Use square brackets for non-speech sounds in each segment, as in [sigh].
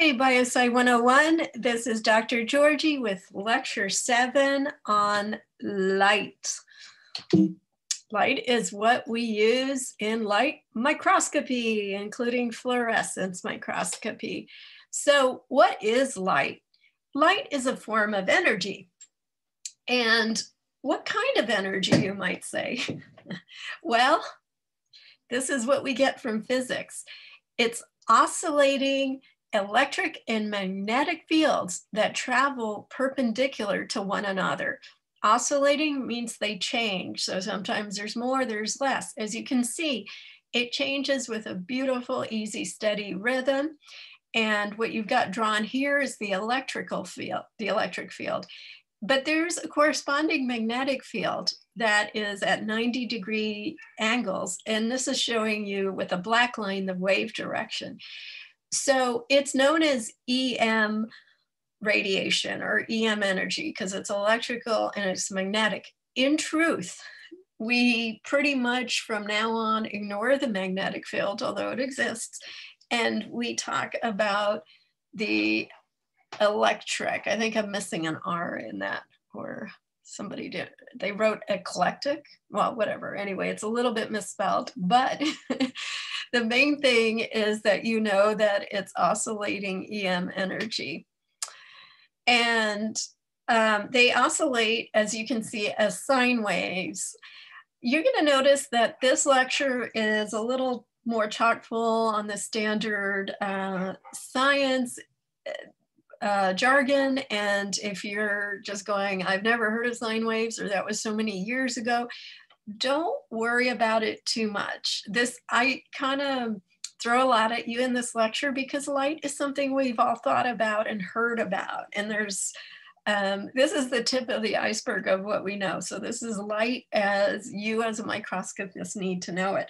Hey, BioSci 101. This is Dr. Giorgi with lecture seven on light. Light is what we use in light microscopy, including fluorescence microscopy. So, what is light? Light is a form of energy. And what kind of energy, you might say? [laughs] well, this is what we get from physics. It's oscillating electric and magnetic fields that travel perpendicular to one another. Oscillating means they change. So sometimes there's more, there's less. As you can see, it changes with a beautiful, easy, steady rhythm. And what you've got drawn here is the electrical field, the electric field. But there's a corresponding magnetic field that is at 90 degree angles. And this is showing you with a black line the wave direction. So it's known as EM radiation or EM energy because it's electrical and it's magnetic. In truth, we pretty much from now on ignore the magnetic field, although it exists, and we talk about the electric. I think I'm missing an R in that, or somebody did. They wrote eclectic. Well, whatever. Anyway, it's a little bit misspelled, but [laughs] the main thing is that you know that it's oscillating EM energy. And um, they oscillate, as you can see, as sine waves. You're going to notice that this lecture is a little more chock full on the standard uh, science uh, jargon. And if you're just going, I've never heard of sine waves, or that was so many years ago, don't worry about it too much. This, I kind of throw a lot at you in this lecture because light is something we've all thought about and heard about. And there's, um, this is the tip of the iceberg of what we know. So this is light as you as a microscopist need to know it.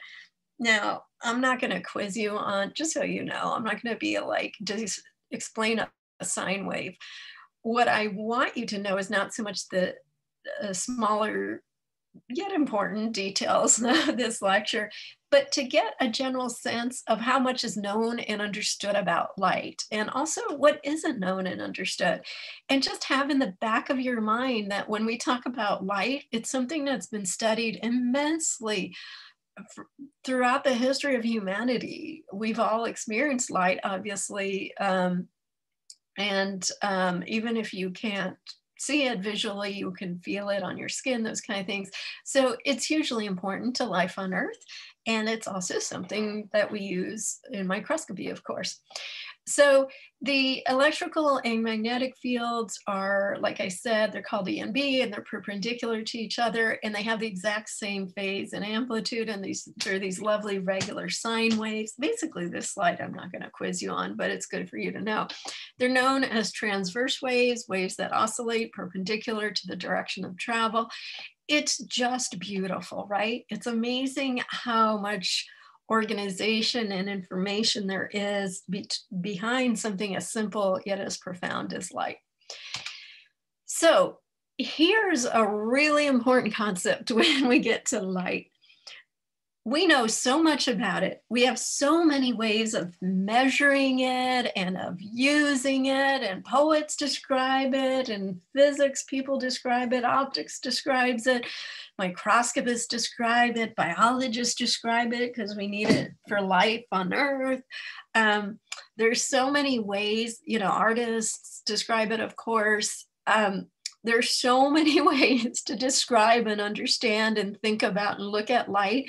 Now, I'm not going to quiz you on, just so you know, I'm not going to be like, just explain a, sine wave. What I want you to know is not so much the uh, smaller yet important details of [laughs] this lecture, but to get a general sense of how much is known and understood about light and also what isn't known and understood. And just have in the back of your mind that when we talk about light, it's something that's been studied immensely throughout the history of humanity. We've all experienced light, obviously. Um, and um, even if you can't see it visually, you can feel it on your skin, those kind of things. So it's hugely important to life on Earth. And it's also something that we use in microscopy, of course. So the electrical and magnetic fields are, like I said, they're called E and B and they're perpendicular to each other and they have the exact same phase and amplitude and these they're these lovely regular sine waves. Basically this slide I'm not gonna quiz you on, but it's good for you to know. They're known as transverse waves, waves that oscillate perpendicular to the direction of travel. It's just beautiful, right? It's amazing how much organization and information there is be behind something as simple yet as profound as light. So here's a really important concept [laughs] when we get to light we know so much about it. We have so many ways of measuring it and of using it, and poets describe it, and physics people describe it, optics describes it, microscopists describe it, biologists describe it because we need it for life on Earth. Um, there's so many ways, you know, artists describe it, of course. Um, there's so [laughs] many ways to describe and understand and think about and look at light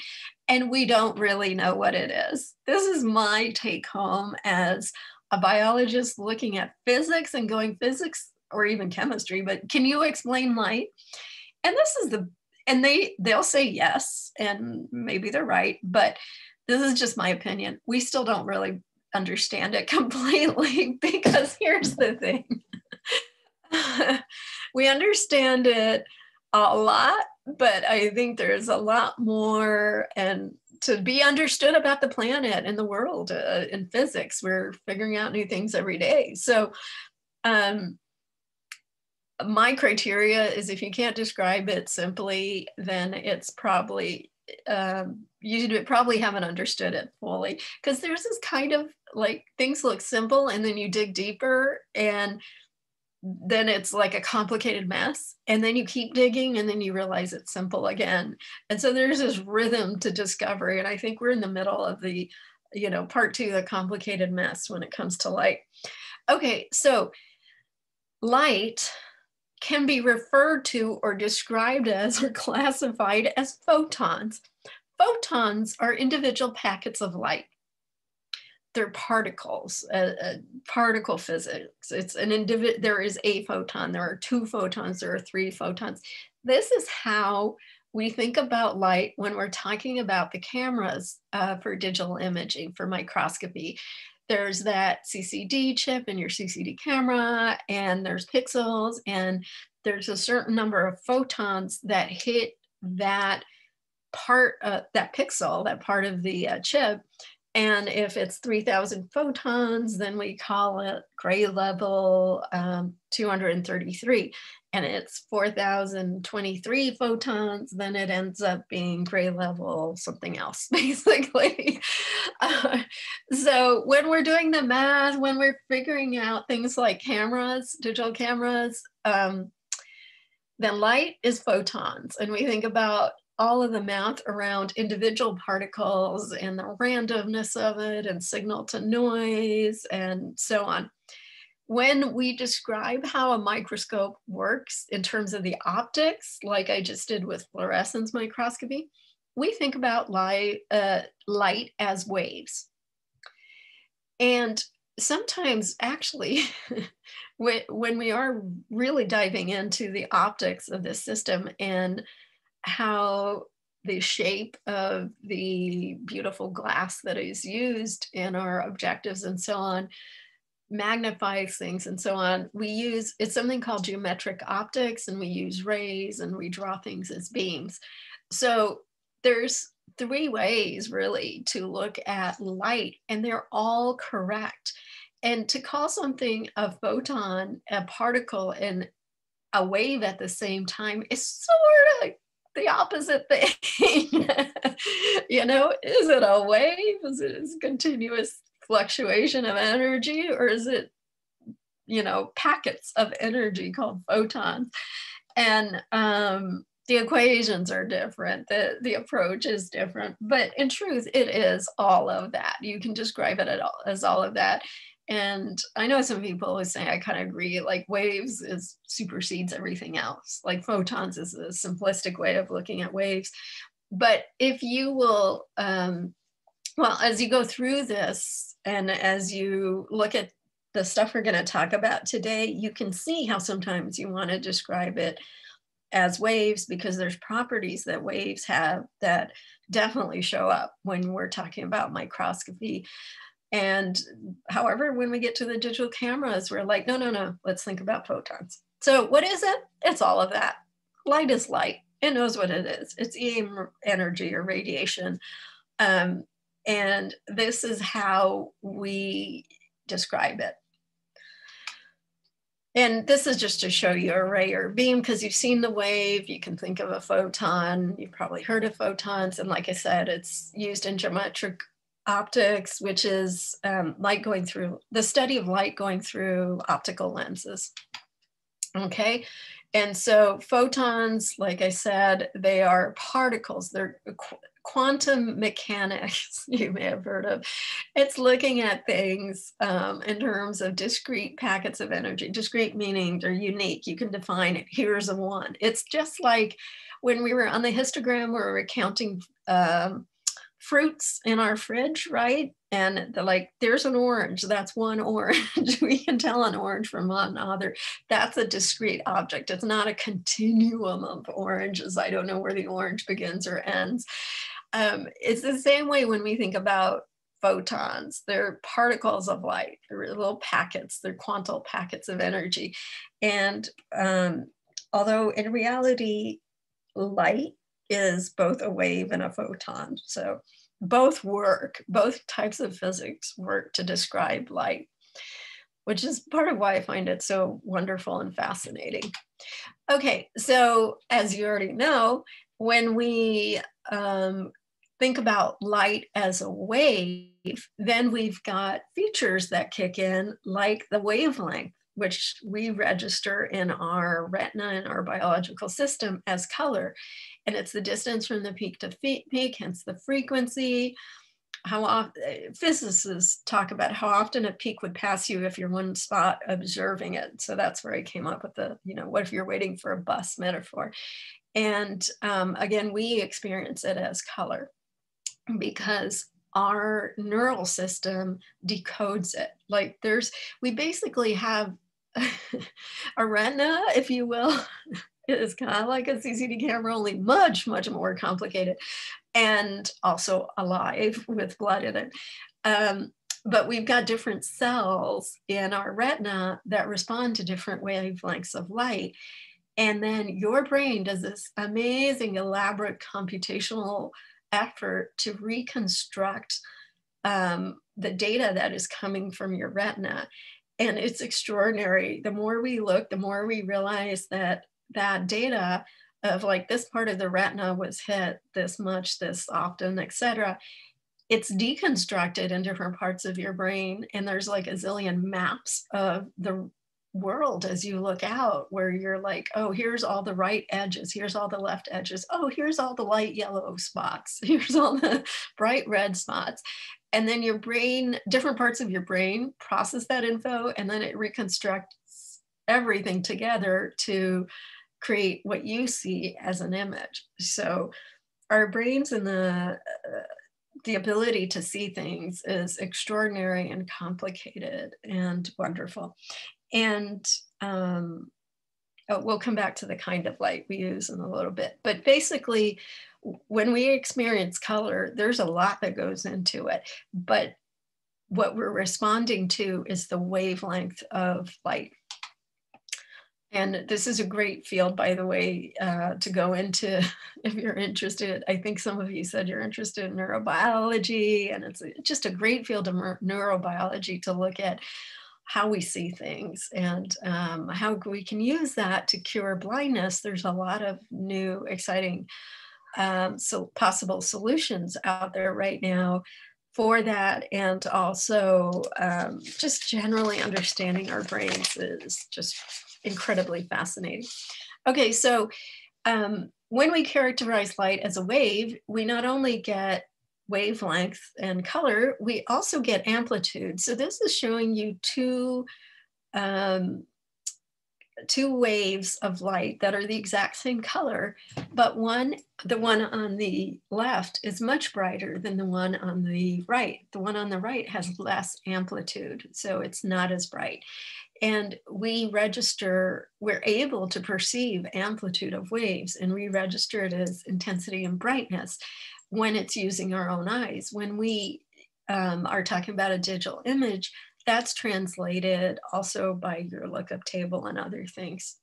and we don't really know what it is. This is my take home as a biologist looking at physics and going physics or even chemistry, but can you explain light? And this is the and they they'll say yes and maybe they're right, but this is just my opinion. We still don't really understand it [laughs] completely because here's the thing. [laughs] we understand it a lot but I think there's a lot more and to be understood about the planet and the world uh, in physics. We're figuring out new things every day. So, um, my criteria is if you can't describe it simply, then it's probably um, you probably haven't understood it fully because there's this kind of like things look simple and then you dig deeper and then it's like a complicated mess and then you keep digging and then you realize it's simple again. And so there's this rhythm to discovery and i think we're in the middle of the you know part two the complicated mess when it comes to light. Okay so light can be referred to or described as or classified as photons. Photons are individual packets of light they're particles, uh, uh, particle physics. It's an individual, there is a photon, there are two photons, there are three photons. This is how we think about light when we're talking about the cameras uh, for digital imaging, for microscopy. There's that CCD chip in your CCD camera, and there's pixels, and there's a certain number of photons that hit that part, that pixel, that part of the uh, chip, and if it's 3000 photons, then we call it gray level um, 233. And it's 4023 photons, then it ends up being gray level something else, [laughs] basically. Uh, so when we're doing the math, when we're figuring out things like cameras, digital cameras, um, then light is photons. And we think about all of the math around individual particles and the randomness of it and signal to noise and so on. When we describe how a microscope works in terms of the optics, like I just did with fluorescence microscopy, we think about light, uh, light as waves. And sometimes actually [laughs] when we are really diving into the optics of this system and how the shape of the beautiful glass that is used in our objectives and so on magnifies things and so on. We use, it's something called geometric optics and we use rays and we draw things as beams. So there's three ways really to look at light and they're all correct. And to call something a photon, a particle, and a wave at the same time is sort of the opposite thing. [laughs] you know, is it a wave? Is it a continuous fluctuation of energy or is it, you know, packets of energy called photons? And um, the equations are different, the, the approach is different, but in truth, it is all of that. You can describe it as all of that. And I know some people always say I kind of agree, like waves is supersedes everything else. Like photons is a simplistic way of looking at waves. But if you will, um, well, as you go through this and as you look at the stuff we're going to talk about today, you can see how sometimes you want to describe it as waves because there's properties that waves have that definitely show up when we're talking about microscopy. And however, when we get to the digital cameras, we're like, no, no, no, let's think about photons. So what is it? It's all of that. Light is light. It knows what it is. It's EM energy or radiation. Um, and this is how we describe it. And this is just to show you a ray or beam because you've seen the wave, you can think of a photon, you've probably heard of photons. And like I said, it's used in geometric optics, which is um, light going through, the study of light going through optical lenses. Okay, and so photons, like I said, they are particles, they're qu quantum mechanics, [laughs] you may have heard of. It's looking at things um, in terms of discrete packets of energy. Discrete meaning they're unique. You can define it. Here's a one. It's just like when we were on the histogram, we were counting um, fruits in our fridge, right? And like, there's an orange, that's one orange. [laughs] we can tell an orange from another. That's a discrete object. It's not a continuum of oranges. I don't know where the orange begins or ends. Um, it's the same way when we think about photons. They're particles of light, they're little packets, they're quantal packets of energy. And um, although in reality, light is both a wave and a photon. So both work, both types of physics work to describe light, which is part of why I find it so wonderful and fascinating. Okay, so as you already know, when we um, think about light as a wave, then we've got features that kick in, like the wavelength, which we register in our retina and our biological system as color. And it's the distance from the peak to peak, hence the frequency. How often physicists talk about how often a peak would pass you if you're one spot observing it. So that's where I came up with the, you know, what if you're waiting for a bus metaphor? And um, again, we experience it as color because our neural system decodes it. Like there's, we basically have [laughs] a retina, if you will. is kind of like a CCD camera, only much, much more complicated and also alive with blood in it. Um, but we've got different cells in our retina that respond to different wavelengths of light. And then your brain does this amazing, elaborate computational effort to reconstruct um, the data that is coming from your retina. And it's extraordinary. The more we look, the more we realize that that data of like this part of the retina was hit this much, this often, etc. It's deconstructed in different parts of your brain, and there's like a zillion maps of the world as you look out where you're like oh here's all the right edges here's all the left edges oh here's all the light yellow spots [laughs] here's all the bright red spots and then your brain different parts of your brain process that info and then it reconstructs everything together to create what you see as an image so our brains and the uh, the ability to see things is extraordinary and complicated and wonderful and um, oh, we'll come back to the kind of light we use in a little bit. But basically, when we experience color, there's a lot that goes into it. But what we're responding to is the wavelength of light. And this is a great field, by the way, uh, to go into [laughs] if you're interested. I think some of you said you're interested in neurobiology, and it's just a great field of neurobiology to look at how we see things and um, how we can use that to cure blindness. There's a lot of new, exciting um, so possible solutions out there right now for that. And also um, just generally understanding our brains is just incredibly fascinating. Okay, so um, when we characterize light as a wave, we not only get wavelength and color, we also get amplitude. So this is showing you two, um, two waves of light that are the exact same color, but one, the one on the left is much brighter than the one on the right. The one on the right has less amplitude, so it's not as bright. And we register, we're able to perceive amplitude of waves and we register it as intensity and brightness when it's using our own eyes. When we um, are talking about a digital image, that's translated also by your lookup table and other things.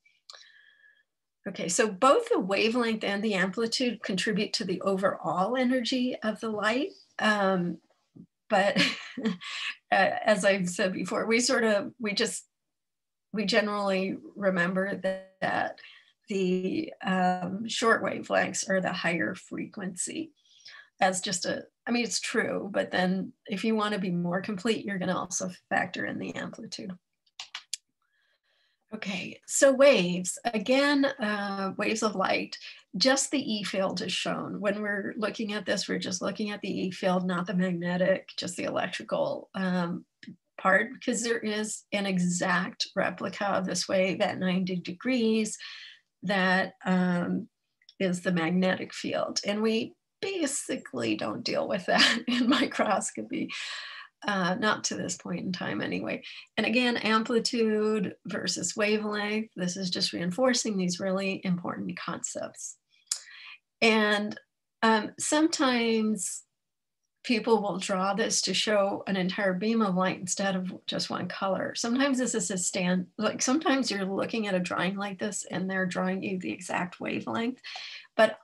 Okay, so both the wavelength and the amplitude contribute to the overall energy of the light. Um, but [laughs] as I've said before, we sort of, we just, we generally remember that, that the um, short wavelengths are the higher frequency as just a, I mean, it's true, but then if you want to be more complete, you're going to also factor in the amplitude. Okay, so waves, again, uh, waves of light, just the E field is shown. When we're looking at this, we're just looking at the E field, not the magnetic, just the electrical um, part, because there is an exact replica of this wave at 90 degrees that um, is the magnetic field. And we basically don't deal with that [laughs] in microscopy. Uh, not to this point in time anyway. And again, amplitude versus wavelength, this is just reinforcing these really important concepts. And um, sometimes people will draw this to show an entire beam of light instead of just one color. Sometimes this is a stand, like sometimes you're looking at a drawing like this and they're drawing you the exact wavelength. But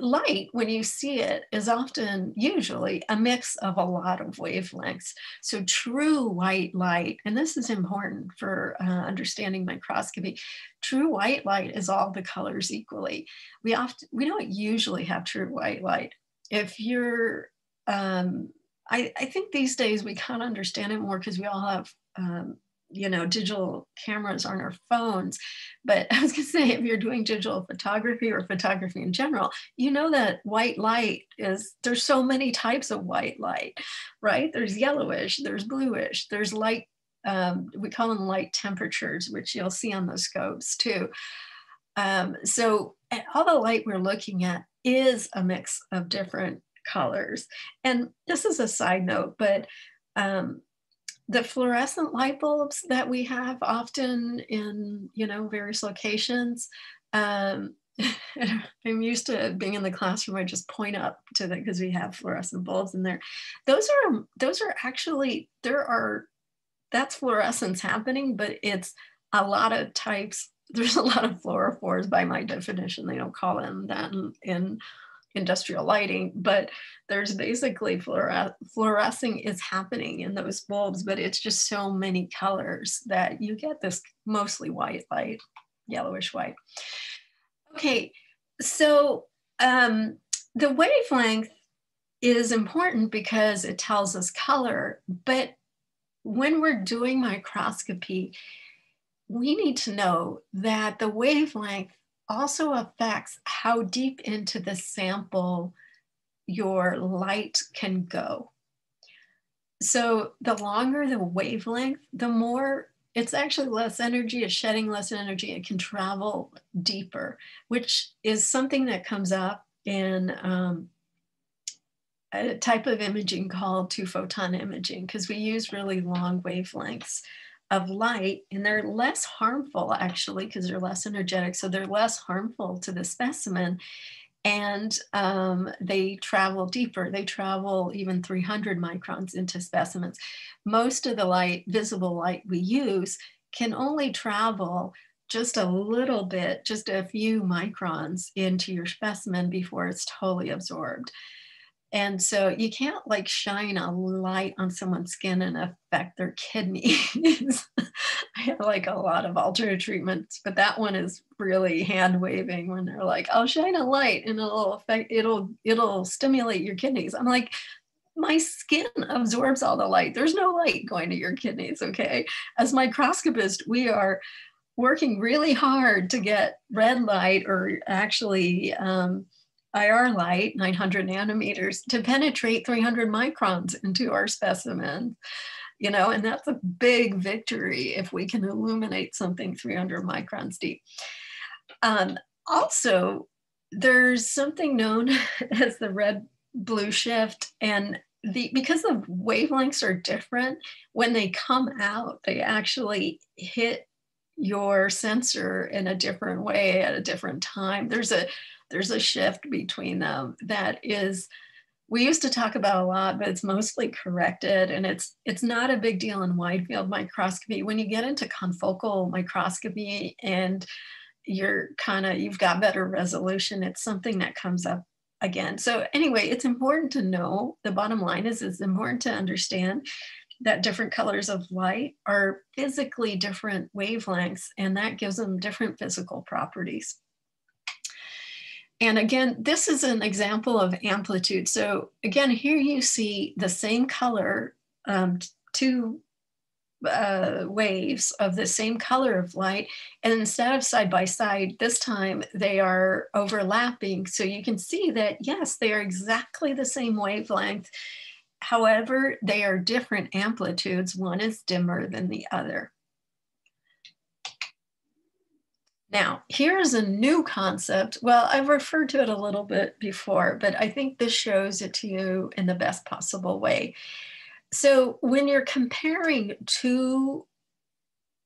light, when you see it, is often usually a mix of a lot of wavelengths. So true white light, and this is important for uh, understanding microscopy. True white light is all the colors equally. We often we don't usually have true white light. If you're um, I, I think these days we kind of understand it more because we all have um, you know digital cameras on our phones. But [laughs] i was going to say if you're doing digital photography or photography in general you know that white light is there's so many types of white light right? There's yellowish there's bluish there's light um, we call them light temperatures which you'll see on the scopes too. Um, so all the light we're looking at is a mix of different colors. And this is a side note but um, the fluorescent light bulbs that we have often in you know various locations um, [laughs] i'm used to being in the classroom i just point up to them because we have fluorescent bulbs in there. Those are those are actually there are that's fluorescence happening but it's a lot of types [laughs] there's a lot of fluorophores by my definition they don't call them that in, in industrial lighting, but there's basically fluores- fluorescing is happening in those bulbs, but it's just so many colors that you get this mostly white light, yellowish white. Okay, so um, the wavelength is important because it tells us color, but when we're doing microscopy, we need to know that the wavelength also affects how deep into the sample your light can go. So the longer the wavelength, the more it's actually less energy, it's shedding less energy, it can travel deeper, which is something that comes up in um, a type of imaging called two photon imaging, because we use really long wavelengths of light and they're less harmful actually because they're less energetic so they're less harmful to the specimen. And um, they travel deeper. They travel even 300 microns into specimens. Most of the light visible light we use can only travel just a little bit just a few microns into your specimen before it's totally absorbed and so you can't like shine a light on someone's skin and affect their [laughs] kidneys. [laughs] I have like a lot of alternate treatments, but that one is really hand waving when they're like, I'll shine a light and it'll affect it'll it'll stimulate your kidneys. I'm like, my skin absorbs all the light. There's no light going to your kidneys, okay? As microscopists, we are working really hard to get red light or actually um, IR light, 900 nanometers, to penetrate 300 microns into our specimen. You know, and that's a big victory if we can illuminate something 300 microns deep. Um, also, there's something known [laughs] as the red blue shift, and the because the wavelengths are different, when they come out, they actually hit your sensor in a different way at a different time. There's a there's a shift between them that is we used to talk about a lot but it's mostly corrected and it's it's not a big deal in wide field microscopy. When you get into confocal microscopy and you're kind of you've got better resolution it's something that comes up again. So anyway it's important to know the bottom line is it's important to understand that different colors of light are physically different wavelengths and that gives them different physical properties and again, this is an example of amplitude. So again, here you see the same color, um, two uh, waves of the same color of light. And instead of side by side, this time they are overlapping. So you can see that, yes, they are exactly the same wavelength. However, they are different amplitudes. One is dimmer than the other. Now, here's a new concept. Well, I've referred to it a little bit before, but I think this shows it to you in the best possible way. So, when you're comparing two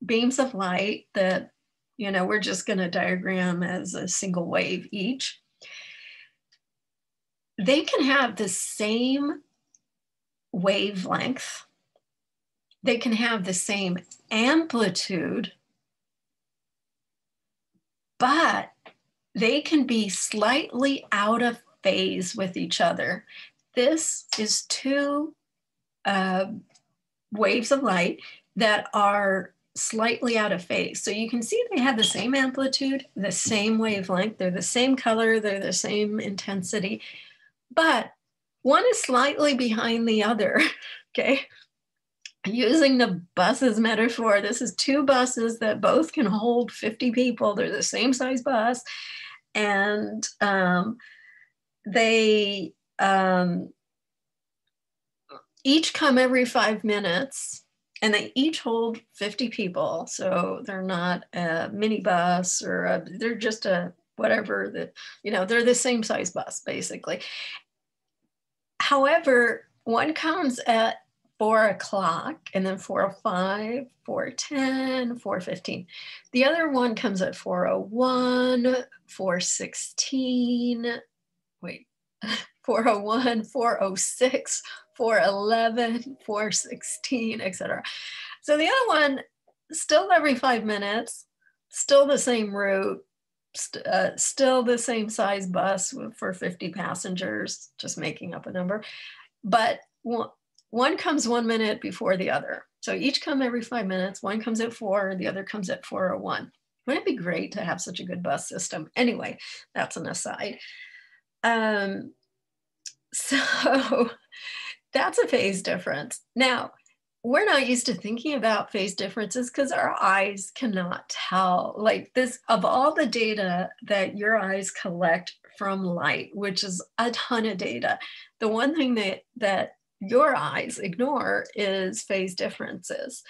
beams of light that, you know, we're just going to diagram as a single wave each, they can have the same wavelength, they can have the same amplitude but they can be slightly out of phase with each other. This is two uh, waves of light that are slightly out of phase. So you can see they have the same amplitude, the same wavelength, they're the same color, they're the same intensity, but one is slightly behind the other, [laughs] okay? Using the buses metaphor, this is two buses that both can hold 50 people. They're the same size bus. And um, they um, each come every five minutes and they each hold 50 people. So they're not a minibus or a, they're just a whatever that, you know, they're the same size bus basically. However, one comes at four o'clock and then 405, 410, 415. The other one comes at 401, 416, wait, [laughs] 401, 406, 411, 416, etc. So the other one, still every five minutes, still the same route, st uh, still the same size bus for 50 passengers, just making up a number. But one comes one minute before the other. So each come every five minutes. One comes at four, the other comes at 401. Wouldn't it be great to have such a good bus system? Anyway, that's an aside. Um, [laughs] so that's a phase difference. Now, we're not used to thinking about phase differences because our eyes cannot tell. Like this, of all the data that your eyes collect from light, which is a ton of data, the one thing that, that your eyes ignore is phase differences.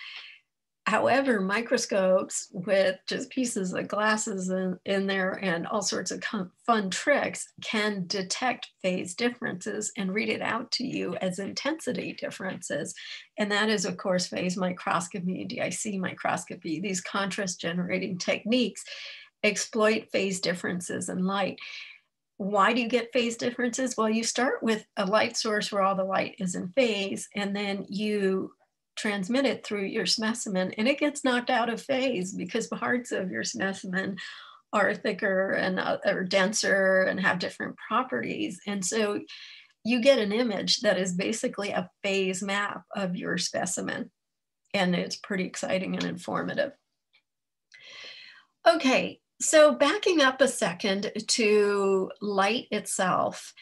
However, microscopes with just pieces of glasses in, in there and all sorts of fun tricks can detect phase differences and read it out to you as intensity differences. And that is, of course, phase microscopy, DIC microscopy. These contrast generating techniques exploit phase differences in light. Why do you get phase differences? Well, you start with a light source where all the light is in phase, and then you transmit it through your specimen and it gets knocked out of phase because the parts of your specimen are thicker and uh, or denser and have different properties. And so you get an image that is basically a phase map of your specimen. And it's pretty exciting and informative. Okay, so backing up a second to light itself,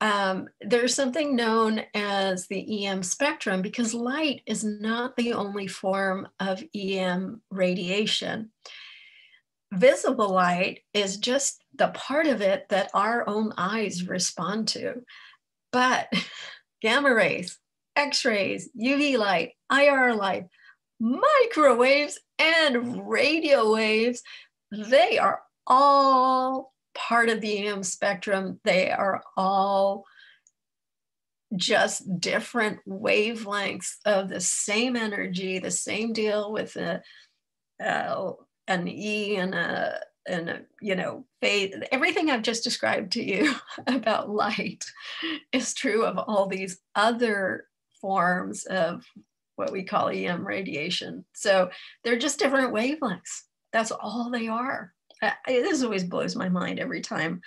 um, there's something known as the EM spectrum because light is not the only form of EM radiation. Visible light is just the part of it that our own eyes respond to. But [laughs] gamma rays, X rays, UV light, IR light, microwaves, and radio waves, they are all part of the EM spectrum. They are all just different wavelengths of the same energy, the same deal with a, uh, an E and a, and a, you know, phase. Everything I've just described to you [laughs] about light is true of all these other forms of what we call EM radiation. So they're just different wavelengths. That's all they are. I, this always blows my mind every time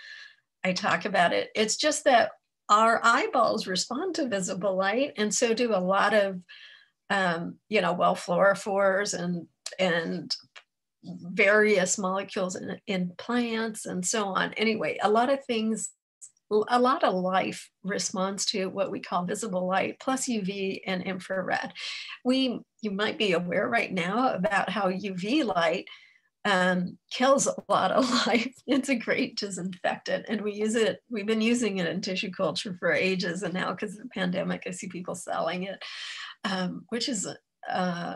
I talk about it. It's just that our eyeballs respond to visible light, and so do a lot of, um, you know, well, fluorophores and and various molecules in, in plants and so on. Anyway, a lot of things, a lot of life responds to what we call visible light plus UV and infrared. We, you might be aware right now about how UV light um, kills a lot of [laughs] life. It's a great disinfectant, and we use it. We've been using it in tissue culture for ages, and now because of the pandemic, I see people selling it, um, which is uh,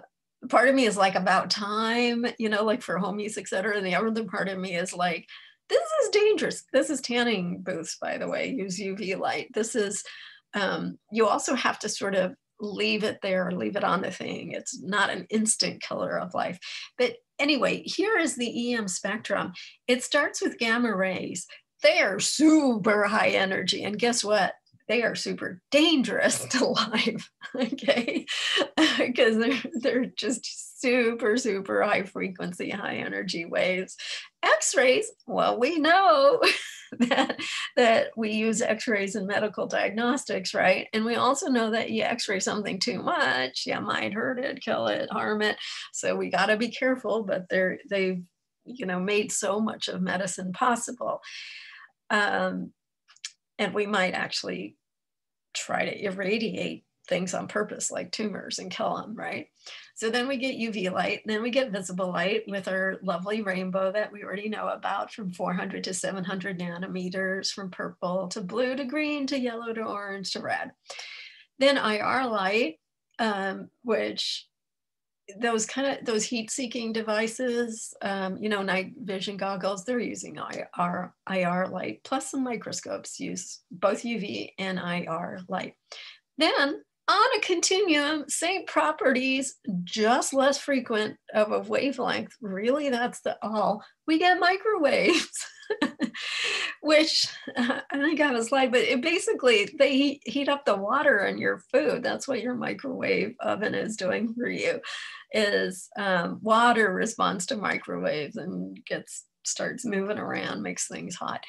part of me is like about time, you know, like for home use, et cetera. And the other part of me is like, this is dangerous. This is tanning booths, by the way. Use UV light. This is. Um, you also have to sort of leave it there, leave it on the thing. It's not an instant killer of life. But anyway, here is the EM spectrum. It starts with gamma rays. They are super high energy. And guess what? They are super dangerous [laughs] to life, [laughs] okay? [laughs] Because they're, they're just super, super high frequency, high energy waves. X-rays, well, we know [laughs] that, that we use X-rays in medical diagnostics, right? And we also know that you X-ray something too much, you might hurt it, kill it, harm it. So we got to be careful, but they're, they've, you know, made so much of medicine possible. Um, and we might actually try to irradiate things on purpose like tumors and kill them, right? So then we get UV light, then we get visible light with our lovely rainbow that we already know about from 400 to 700 nanometers, from purple to blue to green to yellow to orange to red. Then IR light, um, which those kind of those heat seeking devices, um, you know, night vision goggles, they're using IR, IR light, plus some microscopes use both UV and IR light. Then on a continuum, same properties, just less frequent of a wavelength. Really, that's the all. We get microwaves, [laughs] which [laughs] I think I have a slide, but it basically they heat, heat up the water in your food. That's what your microwave oven is doing for you. Is um, water responds to microwaves and gets starts moving around, makes things hot.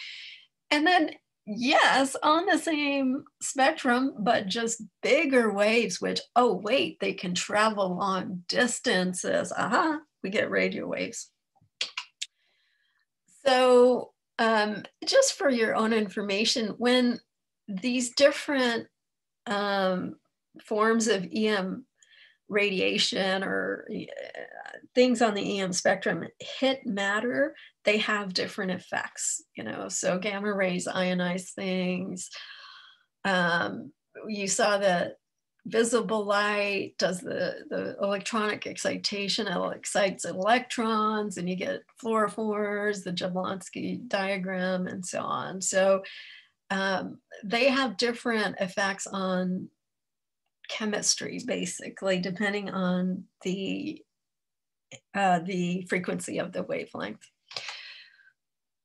And then yes, on the same spectrum, but just bigger waves, which, oh, wait, they can travel long distances. Aha, we get radio waves. So, um, just for your own information, when these different um, forms of EM radiation or uh, things on the EM spectrum hit matter, they have different effects, you know. So gamma rays ionize things. Um, you saw the visible light does the, the electronic excitation, it excites electrons and you get fluorophores, the Jablonski diagram and so on. So um, they have different effects on chemistry, basically, depending on the, uh, the frequency of the wavelength.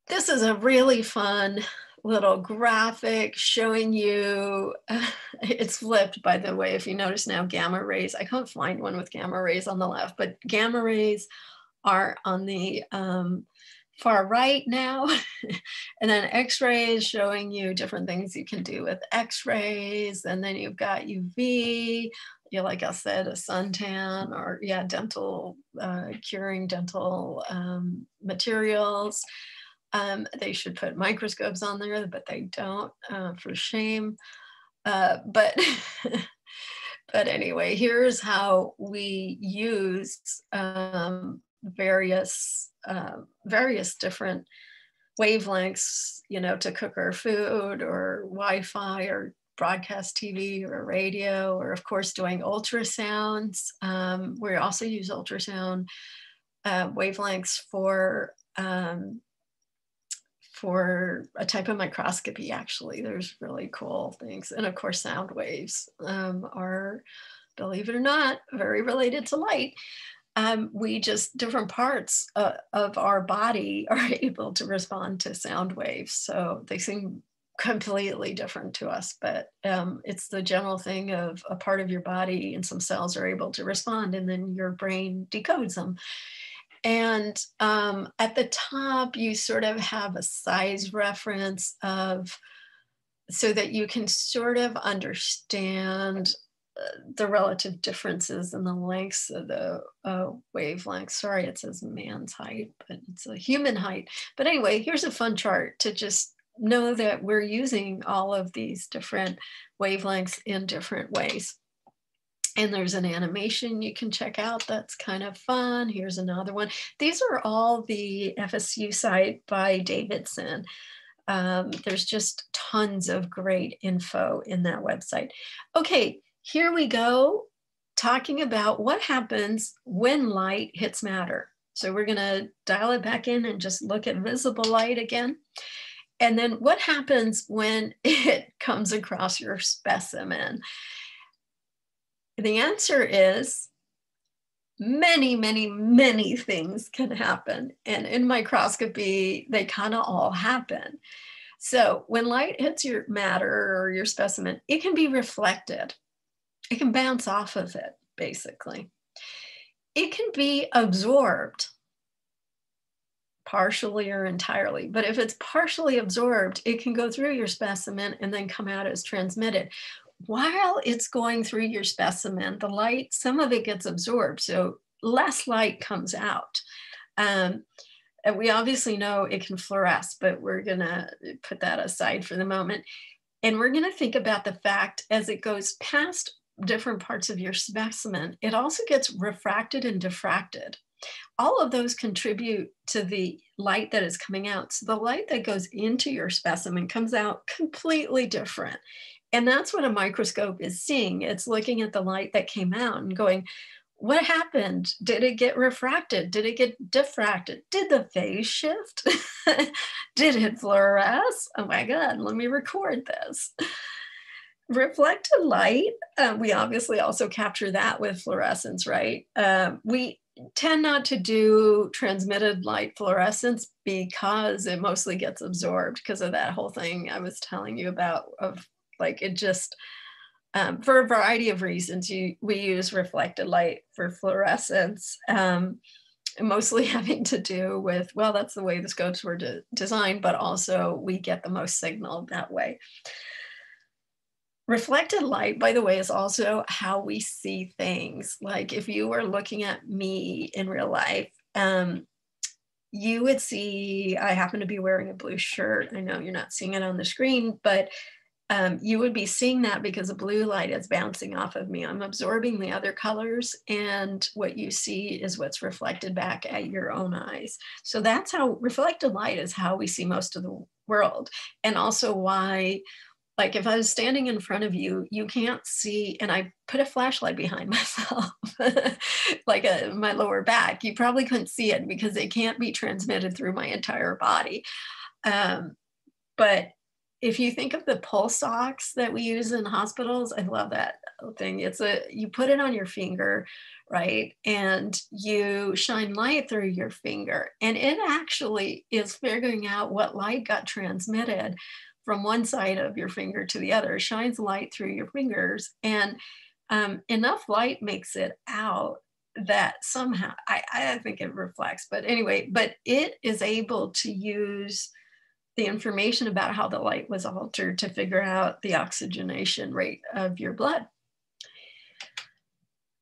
This is a really fun little graphic showing you, uh, [laughs] it's flipped by the way, if you notice now gamma rays, I can't find one with gamma rays on the left, but gamma rays are on the um, far right now. [laughs] and then x-rays showing you different things you can do with x-rays. And then you've got UV, you like I said, a suntan or yeah, dental, uh, curing dental um, materials. Um, they should put microscopes on there, but they don't uh, for shame. Uh, but [laughs] but anyway, here's how we use um, various uh, various different wavelengths, you know, to cook our food or Wi-Fi or broadcast TV or radio, or of course doing ultrasounds. Um, we also use ultrasound uh, wavelengths for um, for a type of microscopy. Actually, there's really cool things, and of course, sound waves um, are, believe it or not, very related to light um, we just different parts uh, of our body [laughs] are able to respond to sound waves. So they seem completely different to us, but um, it's the general thing of a part of your body and some cells are able to respond, and then your brain decodes them. And um, at the top, you sort of have a size reference of so that you can sort of understand the relative differences in the lengths of the uh, wavelength. Sorry, it says man's height, but it's a human height. But anyway, here's a fun chart to just know that we're using all of these different wavelengths in different ways. And there's an animation you can check out that's kind of fun. Here's another one. These are all the FSU site by Davidson. Um, there's just tons of great info in that website. Okay, here we go talking about what happens when light hits matter. So we're going to dial it back in and just look at visible light again. And then what happens when [laughs] it comes across your specimen? The answer is many, many, many things can happen. And in microscopy, they kind of all happen. So when light hits your matter or your specimen, it can be reflected it can bounce off of it basically. it can be absorbed partially or entirely. But if it's partially absorbed, it can go through your specimen and then come out as transmitted. While it's going through your specimen, the light, some of it gets absorbed. So less light comes out. Um, and we obviously know it can fluoresce, but we're going to put that aside for the moment. And we're going to think about the fact as it goes past different parts of your specimen, it also gets refracted and diffracted. All of those contribute to the light that is coming out. So the light that goes into your specimen comes out completely different. And that's what a microscope is seeing. It's looking at the light that came out and going, what happened? Did it get refracted? Did it get diffracted? Did the phase shift? [laughs] Did it fluoresce? Oh my God, let me record this. Reflected light, uh, we obviously also capture that with fluorescence, right? Uh, we tend not to do transmitted light fluorescence because it mostly gets absorbed because of that whole thing I was telling you about of like it just um, for a variety of reasons, you, we use reflected light for fluorescence, um, mostly [laughs] having to do with, well, that's the way the scopes were de designed, but also we get the most signal that way. Reflected light, by the way, is also how we see things. Like if you were looking at me in real life, um, you would see I happen to be wearing a blue shirt. I know you're not seeing it on the screen, but um, you would be seeing that because the blue light is bouncing off of me. I'm absorbing the other colors, and what you see is what's reflected back at your own eyes. So that's how reflected light is how we see most of the world, and also why. Like if I was standing in front of you, you can't see, and I put a flashlight behind [laughs] myself, like a, my lower back, you probably couldn't see it because it can't be transmitted through my entire body. Um, but if you think of the pulse ox that we use in hospitals, I love that thing. It's a you put it on your finger, right? And you shine light through your finger. And it actually is figuring out what light got transmitted from one side of your finger to the other, shines light through your fingers. And um, enough light makes it out that somehow I, I think it reflects, but anyway, but it is able to use the information about how the light was altered to figure out the oxygenation rate of your blood.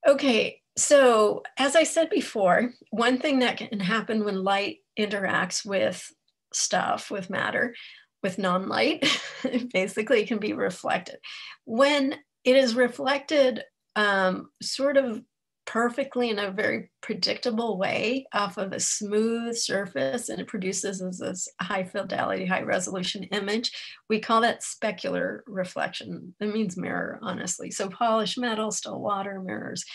Okay, so as I said before, one thing that can happen when light interacts with stuff, with matter, with non-light, [laughs] basically can be reflected. When it is reflected um, sort of perfectly in a very predictable way off of a smooth surface and it produces this high fidelity, high resolution image. We call that specular reflection. It means mirror, honestly. So polished metal, still water mirrors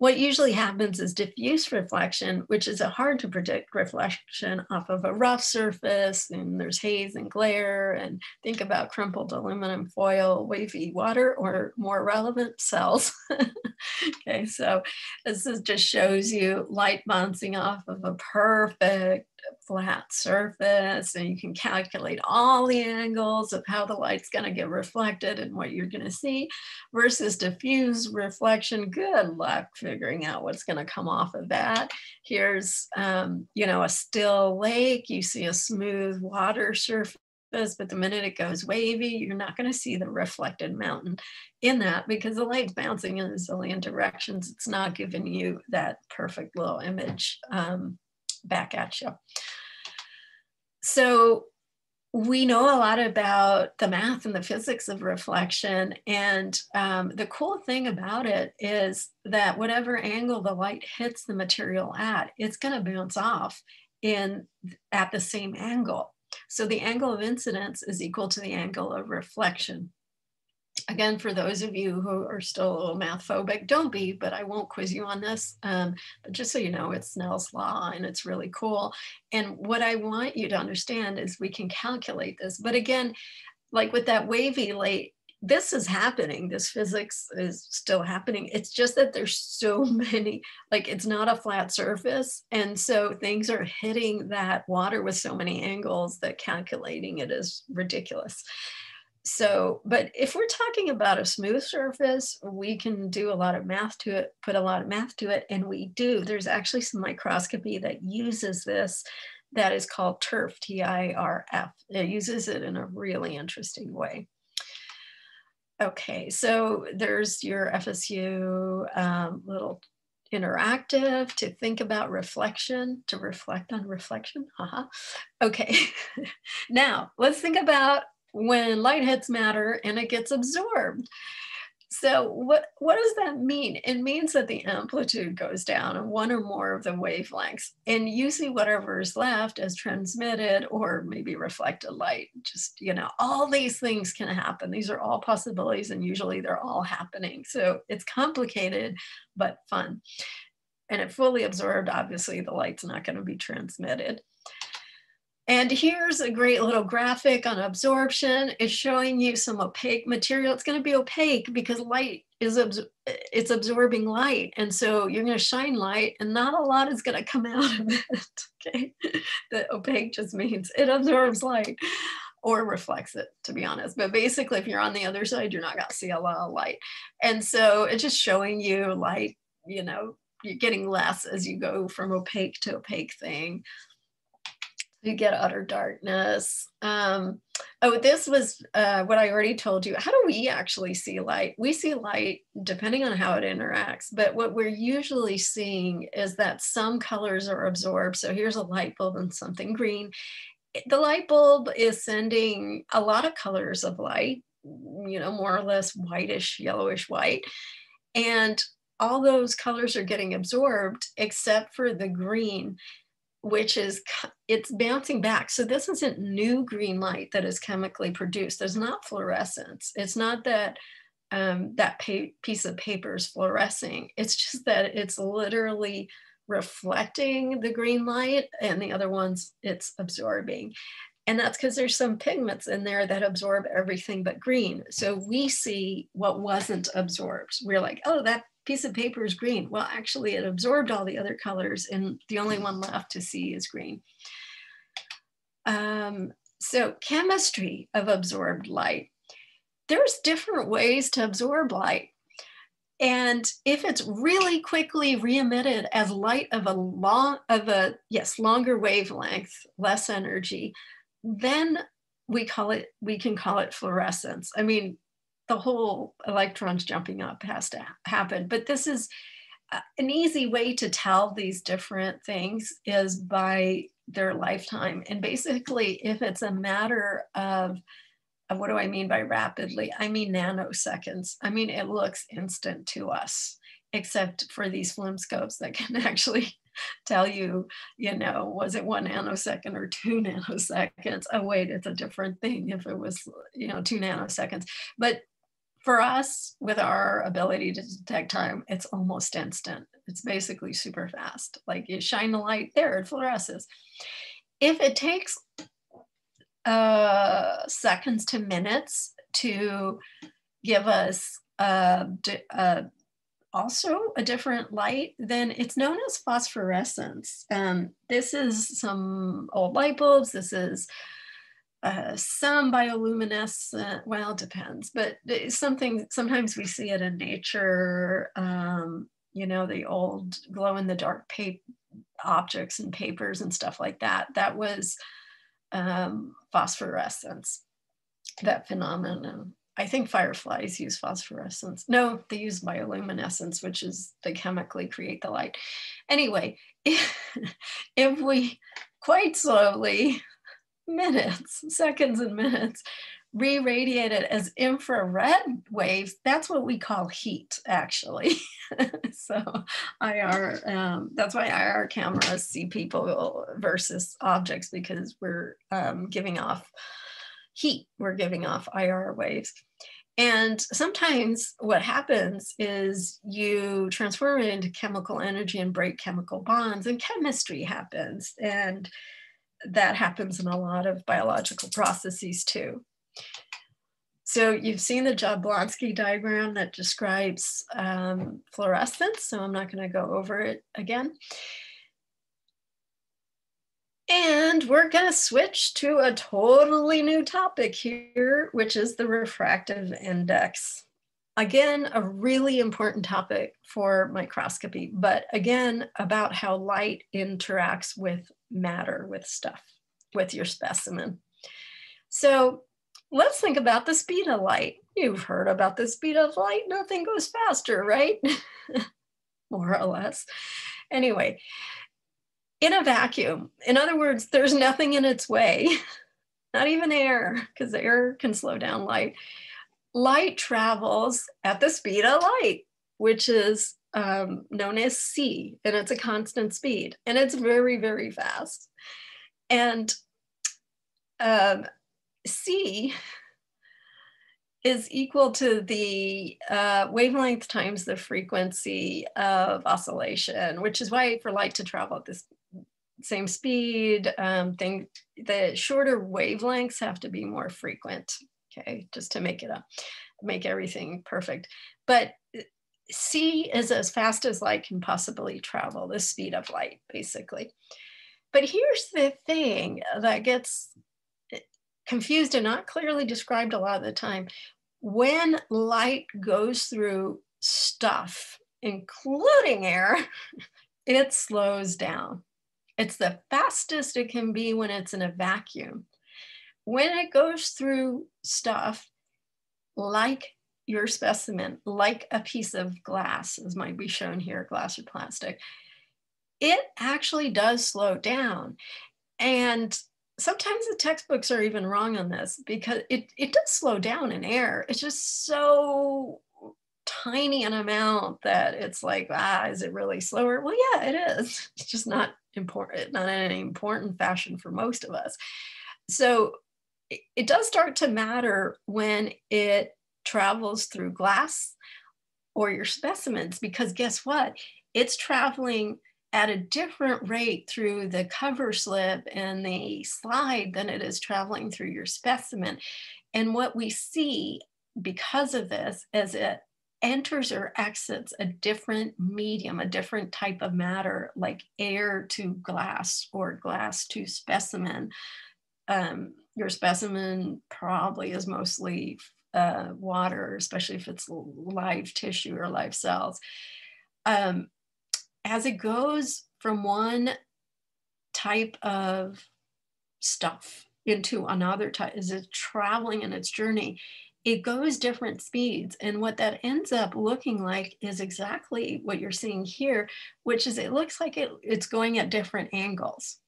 what usually happens is diffuse reflection, which is a hard to predict reflection off of a rough surface, and there's haze and glare, and think about crumpled aluminum foil, wavy water, or more relevant cells. [laughs] okay, so this is just shows you light bouncing off of a perfect flat surface and you can calculate all the angles of how the light's going to get reflected and what you're going to see versus diffuse reflection. Good luck figuring out what's going to come off of that. Here's, um, you know, a still lake. You see a smooth water surface but the minute it goes wavy, you're not going to see the reflected mountain in that because the light's bouncing in a zillion directions. It's not giving you that perfect little image um, back at you. So we know a lot about the math and the physics of reflection. And um, the cool thing about it is that whatever angle the light hits the material at, it's going to bounce off in at the same angle. So the angle of incidence is equal to the angle of reflection again, for those of you who are still a little math phobic, don't be, but I won't quiz you on this. Um, but just so you know, it's Snell's law and it's really cool. And what I want you to understand is we can calculate this. But again, like with that wavy light, this is happening. This physics is still happening. It's just that there's so [laughs] many, like it's not a flat surface. And so things are hitting that water with so many angles that calculating it is ridiculous. So, but if we're talking about a smooth surface, we can do a lot of math to it, put a lot of math to it, and we do. There's actually some microscopy that uses this that is called TIRF, T-I-R-F. It uses it in a really interesting way. Okay, so there's your FSU um, little interactive to think about reflection, to reflect on reflection. Haha. Okay, [laughs] now let's think about when light hits matter and it gets absorbed. So what, what does that mean? It means that the amplitude goes down in one or more of the wavelengths and you see whatever is left as transmitted or maybe reflected light. Just, you know, all these things can happen. These are all possibilities and usually they're all happening. So it's complicated, but fun. And if fully absorbed, obviously the light's not gonna be transmitted. And here's a great little graphic on absorption. It's showing you some opaque material. It's going to be opaque because light is absor it's absorbing light. And so you're going to shine light and not a lot is going to come out of [laughs] it. Okay. The opaque just means it absorbs light or reflects it, to be honest. But basically, if you're on the other side, you're not going to see a lot of light. And so it's just showing you light, you know, you're getting less as you go from opaque to opaque thing you get utter darkness. Um, oh, this was uh, what I already told you. How do we actually see light? We see light depending on how it interacts, but what we're usually seeing is that some colors are absorbed. So here's a light bulb and something green. The light bulb is sending a lot of colors of light, you know, more or less whitish, yellowish white. And all those colors are getting absorbed except for the green which is it's bouncing back. So this isn't new green light that is chemically produced. There's not fluorescence. It's not that um, that piece of paper is fluorescing. It's just that it's literally reflecting the green light and the other ones it's absorbing. And that's because there's some pigments in there that absorb everything but green. So we see what wasn't absorbed. We're like, oh, that piece of paper is green. Well, actually it absorbed all the other colors and the only one left to see is green. Um, so chemistry of absorbed light. There's different ways to absorb light. And if it's really quickly re-emitted as light of a long, of a, yes, longer wavelength, less energy, then we call it, we can call it fluorescence. I mean, the whole electrons jumping up has to happen. But this is uh, an easy way to tell these different things is by their lifetime. And basically, if it's a matter of, of what do I mean by rapidly? I mean nanoseconds. I mean, it looks instant to us, except for these FLIM scopes that can [laughs] actually tell you, you know, was it one nanosecond or two [laughs] nanoseconds? Oh, wait, it's a different thing if it was, you know, two nanoseconds. But for us, with our ability to detect time, it's almost instant. It's basically super fast. Like you shine the light there, it fluoresces. If it takes uh, seconds to minutes to give us uh, uh, also a different light, then it's known as phosphorescence. Um, this is some old light bulbs. This is uh, some bioluminescent, well, depends, but something, sometimes we see it in nature, um, you know, the old glow in the dark paper objects and papers and stuff like that. That was um, phosphorescence, that phenomenon. I think fireflies use phosphorescence. No, they use bioluminescence, which is they chemically create the light. Anyway, if, [laughs] if we quite slowly minutes, [laughs] seconds and minutes, re-radiated as infrared waves, that's what we call heat actually. [laughs] so IR, um, that's why IR cameras see people versus objects because we're um, giving off heat, we're giving off IR waves. And sometimes what happens is you transform it into chemical energy and break chemical bonds and chemistry happens. And that happens in a lot of biological processes too. So you've seen the Jablonski diagram that describes um, fluorescence, so I'm not gonna go over it again. And we're going to switch to a totally new topic here, which is the refractive index. Again, a really important topic for microscopy, but again, about how light interacts with matter, with stuff, with your specimen. So let's think about the speed of light. You've heard about the speed of light. Nothing goes faster, right? [laughs] More or less. Anyway, in a vacuum. In other words, there's nothing in its way, [laughs] not even air, because air can slow down light. Light travels at the speed of light, which is um, known as c, and it's a constant speed, and it's very, very fast. And um, c is equal to the uh, wavelength times the frequency of oscillation, which is why for light to travel at this same speed, um, thing, the shorter wavelengths have to be more frequent, okay, just to make it up, make everything perfect. But C is as fast as light can possibly travel, the speed of light, basically. But here's the thing that gets uh, confused and not clearly described a lot of the time. When light goes through stuff, including air, [laughs] it slows down. It's the fastest it can be when it's in a vacuum. When it goes through stuff like your specimen, like a piece of glass, as might be shown here, glass or plastic, it actually does slow down. And sometimes the textbooks are even wrong on this because it, it does slow down in air. It's just so tiny an amount that it's like, ah, is it really slower? Well, yeah, it is. [laughs] It's just not important, not in an important fashion for most of us. So it, it does start to matter when it travels through glass or your specimens, because guess what? It's traveling at a different rate through the cover slip and the slide than it is traveling through your specimen. And what we see because of this is it enters or exits a different medium, a different type of matter, like air to glass or glass to specimen. Um, your specimen probably is mostly uh, water, especially if it's live tissue or live cells. Um, as it goes from one type of stuff into another type, is it's traveling in its journey, it goes different speeds. And what that ends up looking like is exactly what you're seeing here, which is it looks like it, it's going at different angles.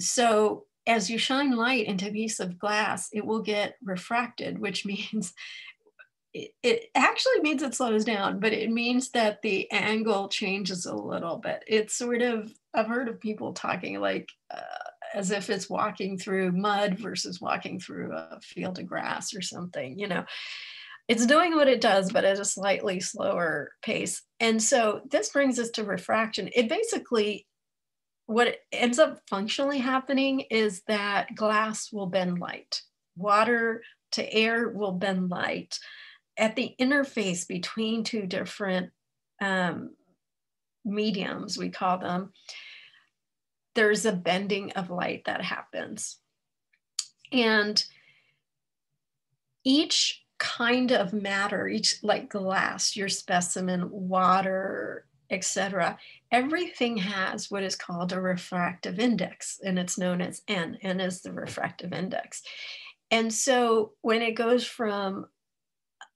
So as you shine light into a piece of glass, it will get refracted, which [laughs] means it, it actually means it slows down, but it means that the angle changes a little bit. It's sort of, I've heard of people talking like, uh, as if it's walking through mud versus walking through a field of grass or something, you know. It's doing what it does, but at a slightly slower pace. And so this brings us to refraction. It basically, what ends up functionally happening is that glass will bend light, water to air will bend light. At the interface between two different um, mediums, we call them, there's a bending of light that happens. And each kind of matter, each like glass, your specimen, water, etc., everything has what is called a refractive index, and it's known as N. N is the refractive index. And so when it goes from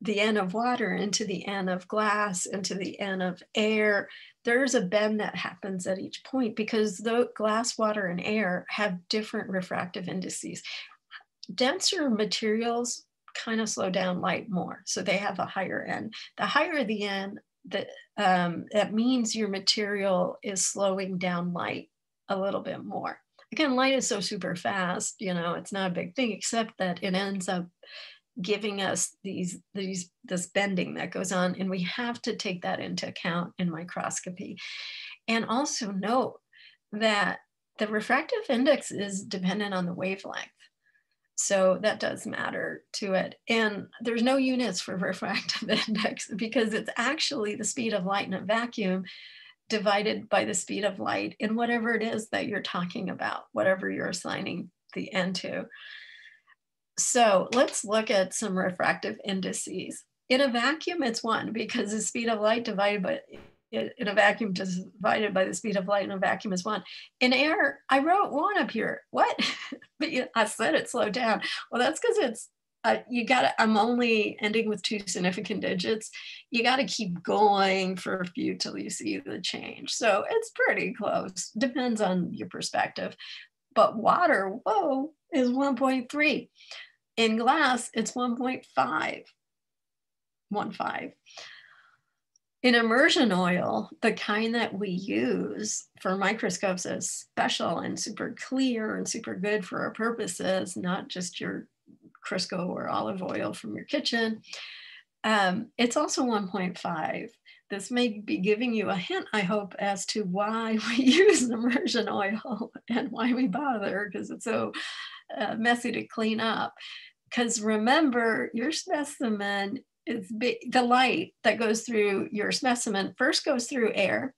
the N of water into the N of glass into the N of air, there's a bend that happens at each point because the glass, water, and air have different refractive indices. Denser materials kind of slow down light more, so they have a higher N. The higher the N, the, um, that means your material is slowing down light a little bit more. Again, light is so super fast, you know, it's not a big thing, except that it ends up giving us these these this bending that goes on and we have to take that into account in microscopy and also note that the refractive index is dependent on the wavelength so that does matter to it and there's no units for refractive [laughs] index because it's actually the speed of light in a vacuum divided by the speed of light in whatever it is that you're talking about, whatever you're assigning the n to. So let's look at some refractive indices. In a vacuum, it's one because the speed of light divided by in a vacuum divided by the speed of light in a vacuum is one. In air, I wrote one up here. What? [laughs] but I said it slowed down. Well, that's because it's uh, you got to, I'm only ending with two significant digits. You got to keep going for a few till you see the change. So it's pretty close, depends on your perspective. But water, whoa, is 1.3. In glass, it's 1.5. 1.5. In immersion oil, the kind that we use for microscopes is special and super clear and super good for our purposes, not just your Crisco or olive oil from your kitchen. Um, it's also 1.5. This may be giving you a hint, I hope, as to why [laughs] we use immersion oil and why we bother, because it's so uh, messy to clean up. Because remember, your specimen is the light that goes through your specimen first goes through air,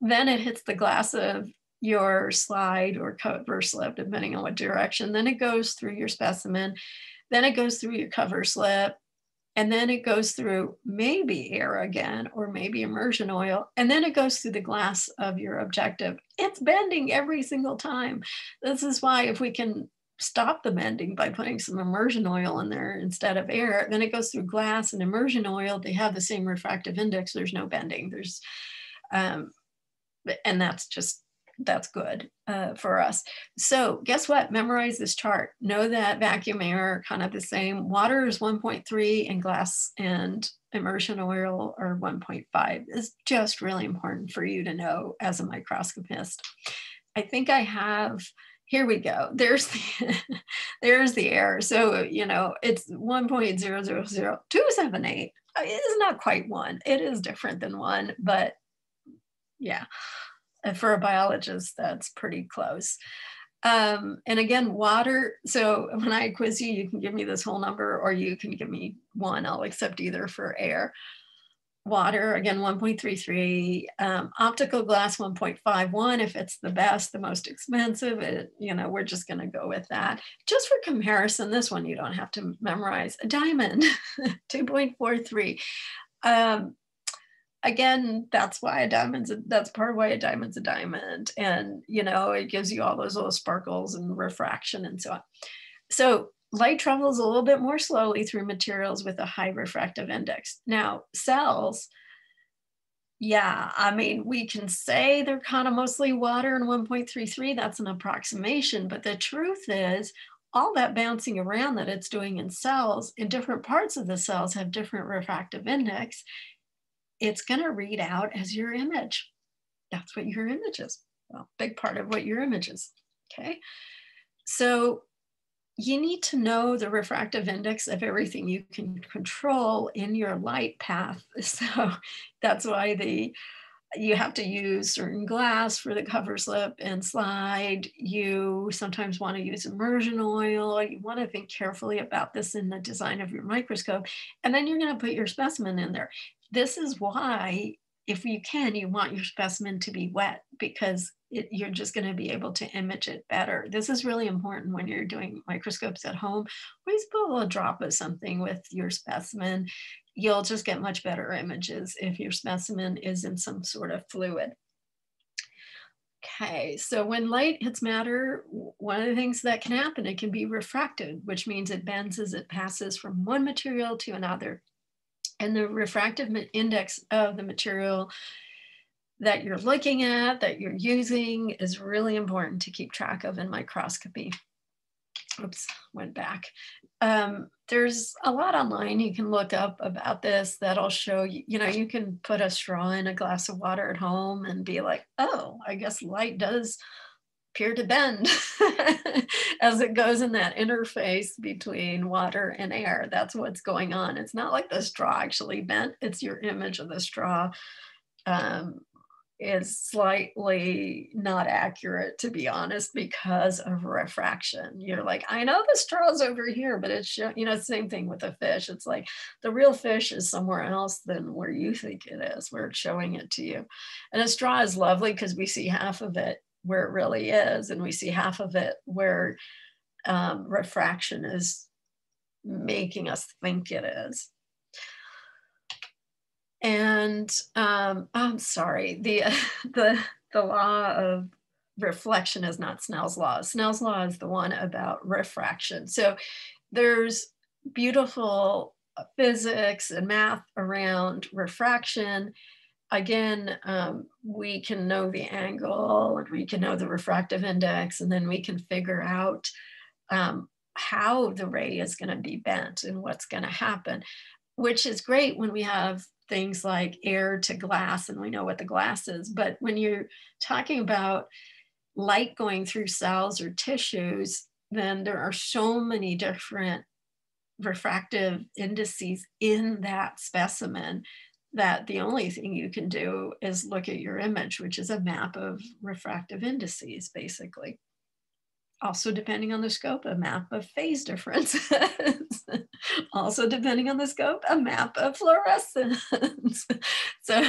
then it hits the glass of your slide or cover slip, depending on what direction. Then it goes through your specimen. Then it goes through your cover slip. And then it goes through maybe air again, or maybe immersion oil. And then it goes through the glass of your objective. It's bending every single time. This is why, if we can stop the bending by putting some immersion oil in there instead of air, then it goes through glass and immersion oil. They have the same refractive index. There's no bending. There's, um, and that's just that's good uh, for us. So guess what? Memorize this chart. Know that vacuum air are kind of the same. Water is 1.3 and glass and immersion oil are 1.5 is just really important for you to know as a microscopist. I think I have, here we go. There's the, [laughs] there's the air. So, you know, it's 1.000278. It is not quite one. It is different than one, but yeah. And for a biologist, that's pretty close. Um, and again, water. So when I quiz you, you can give me this whole number or you can give me one. I'll accept either for air. Water, again, 1.33. Um, optical glass, 1.51. If it's the best, the most expensive, it, you know, we're just going to go with that. Just for comparison, this one you don't have to memorize. A diamond, [laughs] 2.43. Um, again, that's why a diamond's a, that's part of why a diamond's a diamond. And you know, it gives you all those little sparkles and refraction and so on. So light travels a little bit more slowly through materials with a high refractive index. Now, cells, yeah, I mean, we can say they're kind of mostly water and 1.33, that's an approximation, but the truth is all that bouncing around that it's doing in cells in different parts of the cells have different refractive index it's going to read out as your image. That's what your image is. Well, big part of what your image is. Okay. So you need to know the refractive index of everything you can control in your light path. [laughs] So that's why the you have to use certain glass for the cover slip and slide. You sometimes want to use immersion oil. You want to think carefully about this in the design of your microscope. And then you're going to put your specimen in there this is why, if you can, you want your specimen to be wet because it, you're just going to be able to image it better. This is really important when you're doing microscopes at home. Always put a little drop of something with your specimen. You'll just get much better images if your specimen is in some sort of fluid. Okay, so when light hits matter, one of the things that can happen, it can be refracted, which means it bends as it passes from one material to another and the refractive index of the material that you're looking at, that you're using is really important to keep track of in microscopy. Oops, went back. Um, there's a lot online you can look up about this that'll show you, you know, you can put a straw in a glass of water at home and be like, oh, I guess light does appear to bend [laughs] as it goes in that interface between water and air. That's what's going on. It's not like the straw actually bent, it's your image of the straw um, is slightly not accurate to be honest because of refraction. You're like i know the straw's over here but it's you know same thing with a fish. It's like the real fish is somewhere else than where you think it is where it's showing it to you. And a straw is lovely because we see half of it where it really is and we see half of it where um, refraction is making us think it is and um, I'm sorry, the [laughs] the the law of reflection is not Snell's law. Snell's law is the one about refraction. So there's beautiful physics and math around refraction. Again, um, we can know the angle and we can know the refractive index, and then we can figure out um, how the ray is going to be bent and what's going to happen, which is great when we have things like air to glass, and we know what the glass is. But when you're talking about light going through cells or tissues, then there are so many different refractive indices in that specimen that the only thing you can do is look at your image, which is a map of refractive indices, basically also depending on the scope, a map of phase differences. [laughs] also depending on the scope, a map of fluorescence. [laughs] so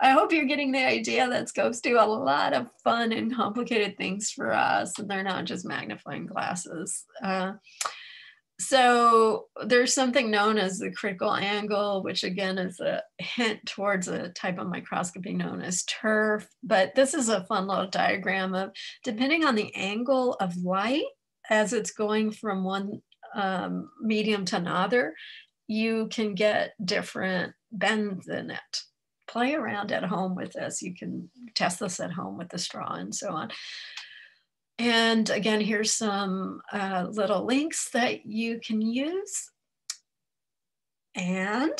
I hope you're getting the idea that scopes do a lot of fun and complicated things for us, and they're not just magnifying glasses. Uh, so there's something known as the critical angle, which again is a hint towards a type of microscopy known as TIRF. But this is a fun little diagram of depending on the angle of light as it's going from one um, medium to another, you can get different bends in it. Play around at home with this. You can test this at home with the straw and so on. And again, here's some uh, little links that you can use. And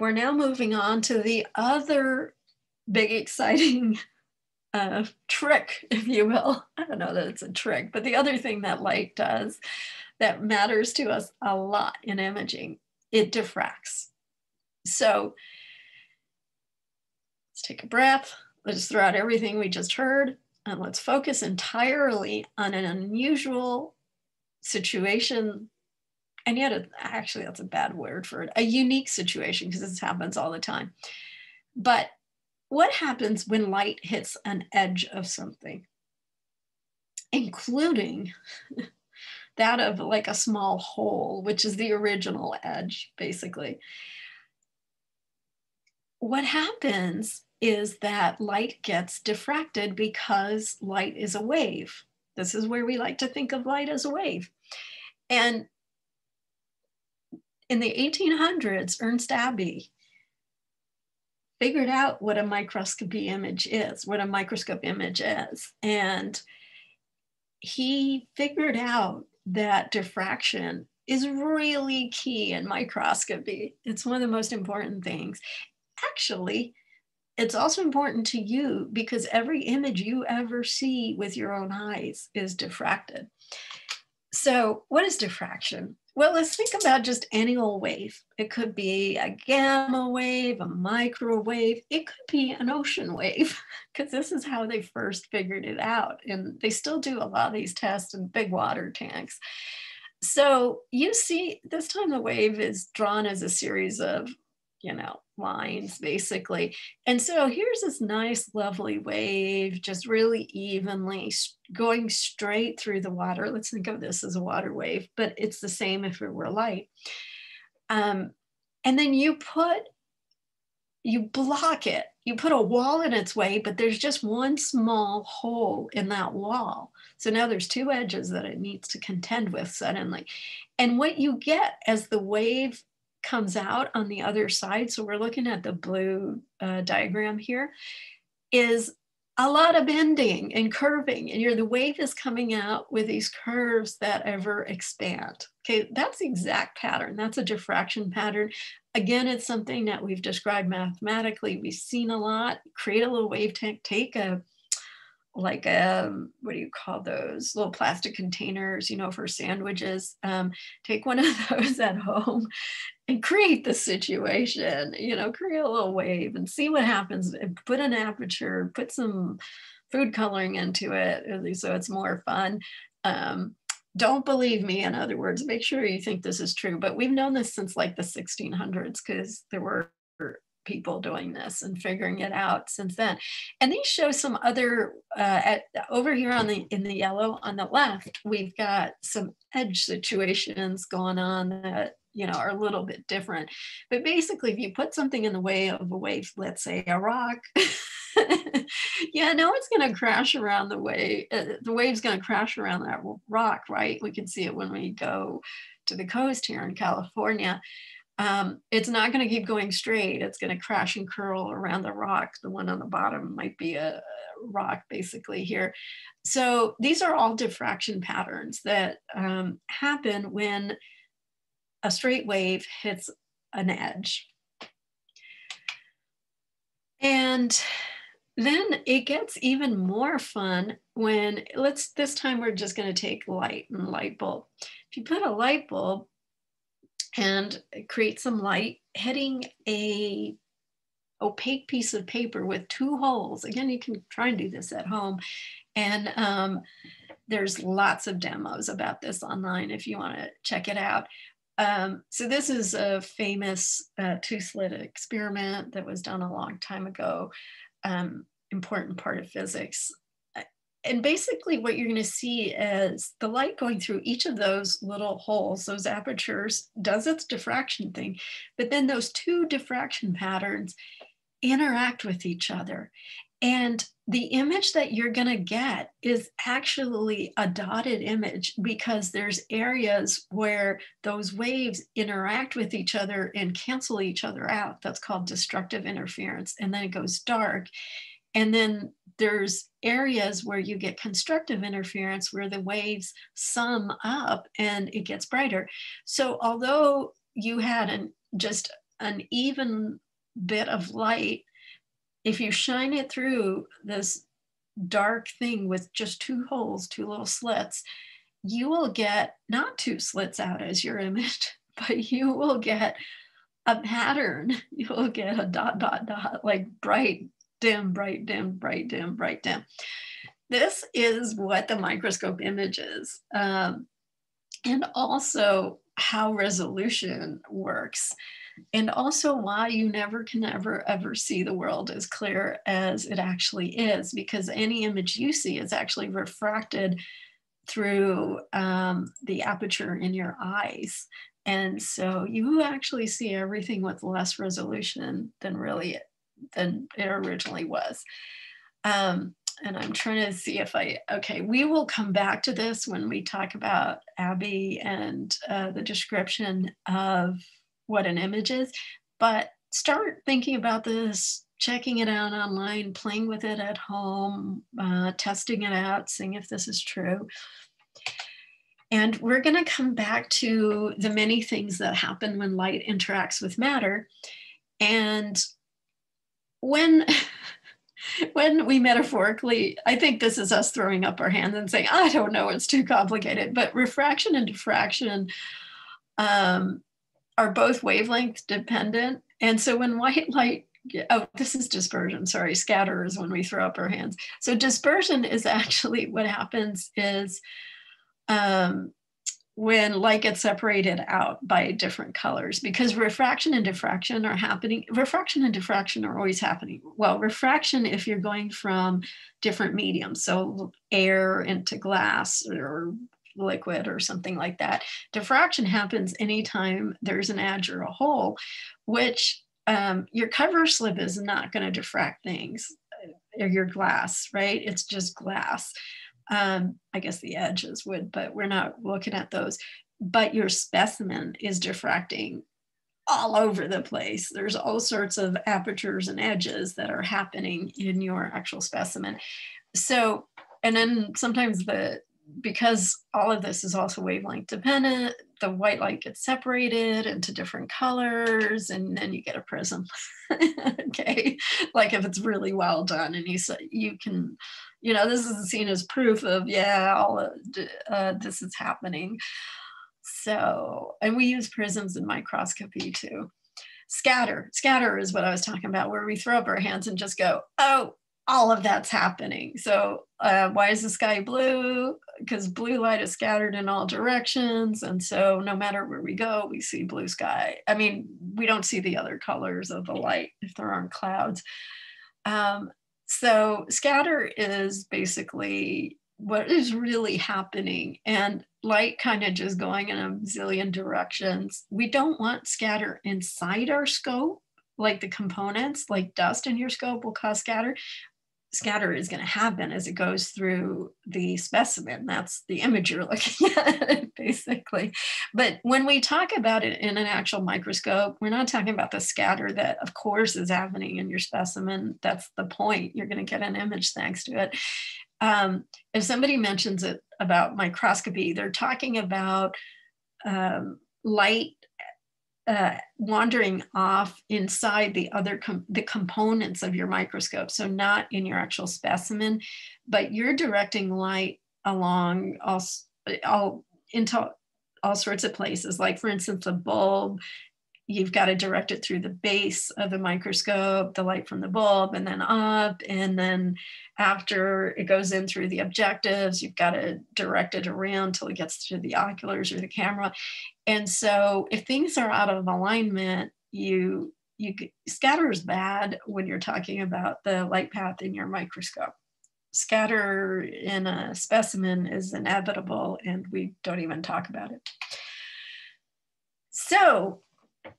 we're now moving on to the other big exciting [laughs] uh, trick, if you will. [laughs] I don't know that it's a trick, but the other thing that light does that matters to us a lot in imaging, it diffracts. So let's take a breath. Let's throw out everything we just heard and let's focus entirely on an unusual situation. And yet, it, actually, that's a bad word for it a unique situation because this happens all the time. But what happens when light hits an edge of something, including [laughs] that of like a small hole, which is the original edge, basically? What happens is that light gets diffracted because light is a wave. This is where we like to think of light as a wave. And in the 1800s, Ernst Abbe figured out what a microscopy image is, what a microscope image is. And he figured out that diffraction is really key in microscopy. It's one of the most important things. Actually, it's also important to you because every image you ever see with your own eyes is diffracted. So, what is diffraction? Well, let's think about just any old wave. It could be a gamma wave, a microwave, it could be an ocean wave, [laughs] because this is how they first figured it out. And they still do a lot of these tests in big water tanks. So you see, this time the wave is drawn as a series of you know, lines basically. And so here's this nice, lovely wave, just really evenly going straight through the water. Let's think of this as a water wave, but it's the same if it were light. Um, and then you put, you block it. You put a wall in its way, but there's just one small hole in that wall. So now there's two edges that it needs to contend with suddenly. And what you get as the wave comes out on the other side, so we're looking at the blue uh, diagram here, is a lot of bending and curving, and you're the wave is coming out with these curves that ever expand. Okay, that's the exact pattern. That's a diffraction pattern. Again, it's something that we've described mathematically. We've seen a lot. Create a little wave tank, take a like um what do you call those? Little plastic containers you know for sandwiches. Um, take one [laughs] of those at home and create the situation you know create a little wave and see what happens. Put an aperture put some food coloring into it so it's more fun. Um, don't believe me in other words make sure you think this is true but we've known this since like the 1600s because there were people doing this and figuring it out since then. And these show some other, uh, at, over here on the, in the yellow on the left, we've got some edge situations going on that, you know, are a little bit different. But basically, if you put something in the way of a wave, let's say a rock, [laughs] yeah, no, it's going to crash around the wave. Uh, the wave's going to crash around that rock, right? We can see it when we go to the coast here in California um, it's not going to keep going straight. It's going to crash and curl around the rock. The one on the bottom might be a rock basically here. So these are all diffraction patterns that um, happen when a straight wave hits an edge. And then it gets even more fun when let's this time we're just going to take light and light bulb. If you put a light bulb and create some light hitting a opaque piece of paper with two holes. Again, you can try and do this at home. And um, there's lots of demos about this online if you want to check it out. Um, so this is a famous uh, two slit experiment that was done a long time ago, um, important part of physics and basically what you're going to see is the light going through each of those little holes, those apertures, does its diffraction thing, but then those two diffraction patterns interact with each other. And the image that you're going to get is actually a dotted image because there's areas where those waves interact with each other and cancel each other out. That's called destructive interference. And then it goes dark. And then there's areas where you get constructive interference where the waves sum up and it gets brighter. So although you had an, just an even bit of light, if you shine it through this dark thing with just two holes, two little slits, you will get not two slits out as your [laughs] image, but you will get a pattern. [laughs] You will get a dot, dot, dot, like bright dim, bright, dim, bright, dim, bright, dim. This is what the microscope image is. Um, and also how resolution works and also why you never can ever ever see the world as clear as it actually is because any image you see is actually refracted through um, the aperture in your eyes and so you actually see everything with less resolution than really than it originally was. Um, and I'm trying to see if I, okay, we will come back to this when we talk about Abbe and uh, the description of what an image is, but start thinking about this, checking it out online, playing with it at home, uh, testing it out, seeing if this is true. And we're going to come back to the many things that happen when light interacts with matter. And when [laughs] when we metaphorically, I think this is us throwing up our hands and saying, I don't know, it's too complicated. But refraction and diffraction um, are both wavelength dependent. And so when white light, oh, this is dispersion, sorry, scatter is when we throw up our hands. So dispersion is actually what happens is um, when light gets separated out by different colors because refraction and diffraction are happening refraction and diffraction are always happening. Well refraction if you're going from different mediums so air into glass or liquid or something like that diffraction happens anytime there's an edge or a hole which um, your cover slip is not going to diffract things or your glass right? It's just glass um, I guess the edges would, but we're not looking at those. But your specimen is diffracting all over the place. There's all sorts of apertures and edges that are happening in your actual specimen. So, and then sometimes the, because all of this is also wavelength dependent, the white light gets separated into different colors and then you get a prism. [laughs] okay. Like if it's really well done and you say you can, you know, this is seen as proof of, yeah, all uh, this is happening. So, and we use prisms in microscopy too. Scatter, scatter is what I was talking about, where we throw up our hands and just go, oh, all of that's happening. So uh, why is the sky blue? Because blue light is scattered in all directions. And so no matter where we go, we see blue sky. I mean, we don't see the other colors of the light if there aren't clouds. Um, so scatter is basically what is really happening and light kind of just going in a zillion directions. We don't want scatter inside our scope like the components, like dust in your scope will cause scatter scatter is going to happen as it goes through the specimen. That's the image you're looking [laughs] at, basically. But when we talk about it in an actual microscope, we're not talking about the scatter that, of course, is happening in your specimen. That's the point. You're going to get an image thanks to it. Um, if somebody mentions it about microscopy, they're talking about um, light uh, wandering off inside the other com the components of your microscope. So not in your actual specimen, but you're directing light along all, all into all sorts of places. Like for instance, a bulb you've got to direct it through the base of the microscope, the light from the bulb, and then up. And then after it goes in through the objectives, you've got to direct it around till it gets to the oculars or the camera. And so if things are out of alignment, you you scatter is bad when you're talking about the light path in your microscope. Scatter in a specimen is inevitable, and we don't even talk about it. So